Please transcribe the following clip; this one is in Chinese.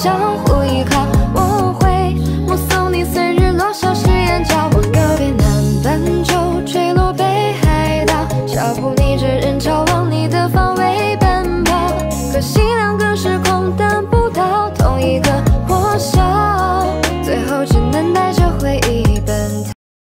相互依靠我会目送你随日落消失眼角我告别南半球坠落北海道。脚步逆着人潮往你的方位奔跑可惜两个时空等不到同一个破晓最后只能带着